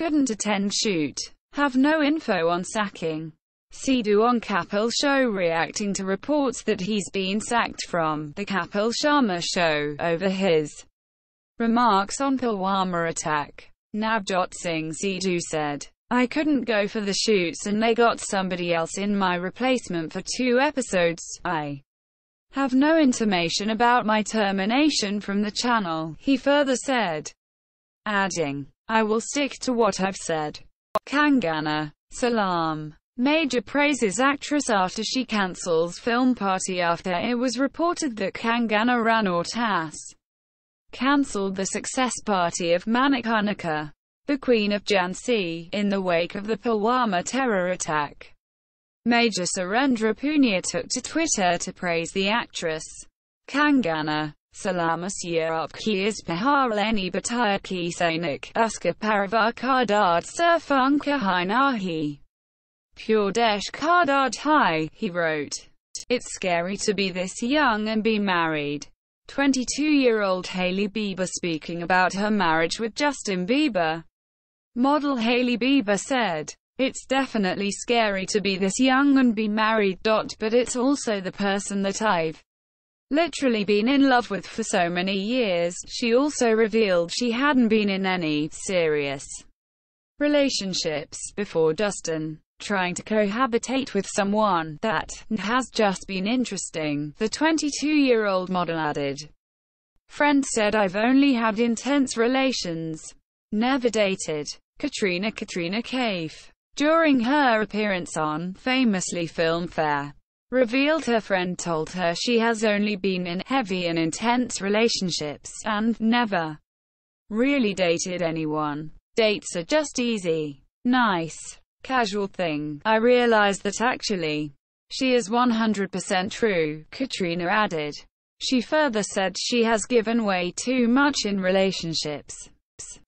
couldn't attend shoot. Have no info on sacking. Sidhu on Kapil show reacting to reports that he's been sacked from the Kapil Sharma show over his remarks on Pulwama attack. Navjot Singh Sidhu said, I couldn't go for the shoots and they got somebody else in my replacement for two episodes. I have no intimation about my termination from the channel, he further said, adding, I will stick to what I've said. Kangana. Salam. Major praises actress after she cancels film party after it was reported that Kangana Ranaut has cancelled the success party of Manikarnika, the Queen of Jhansi, in the wake of the Pulwama terror attack. Major Surendra Poonia took to Twitter to praise the actress. Kangana. Salamus Yapki is Paharleni Batayaki Sainik, Uska Parivar Kardad Surfunka Hainahi. Pure Desh Kardad Hai, he wrote. It's scary to be this young and be married. 22-year-old Hailey Bieber speaking about her marriage with Justin Bieber. Model Hailey Bieber said, It's definitely scary to be this young and be married. But it's also the person that I've literally been in love with for so many years. She also revealed she hadn't been in any serious relationships before Justin. trying to cohabitate with someone that has just been interesting, the 22-year-old model added. Friend said I've only had intense relations. Never dated. Katrina Katrina Kaif. During her appearance on Famously Filmfare, revealed her friend told her she has only been in heavy and intense relationships and never really dated anyone. Dates are just easy. Nice casual thing. I realized that actually, she is 100% true, Katrina added. She further said she has given way too much in relationships.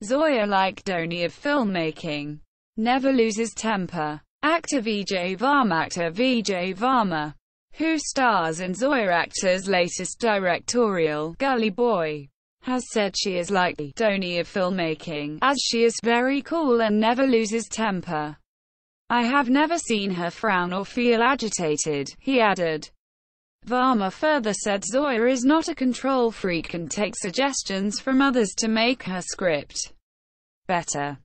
Zoya like Dhoni of filmmaking. Never loses temper. Actor Vijay Varma Actor Vijay Varma, who stars in Zoya Akhtar's latest directorial, Gully Boy, has said she is like the Dhoni of filmmaking, as she is very cool and never loses temper. I have never seen her frown or feel agitated, he added. Varma further said Zoya is not a control freak and takes suggestions from others to make her script better.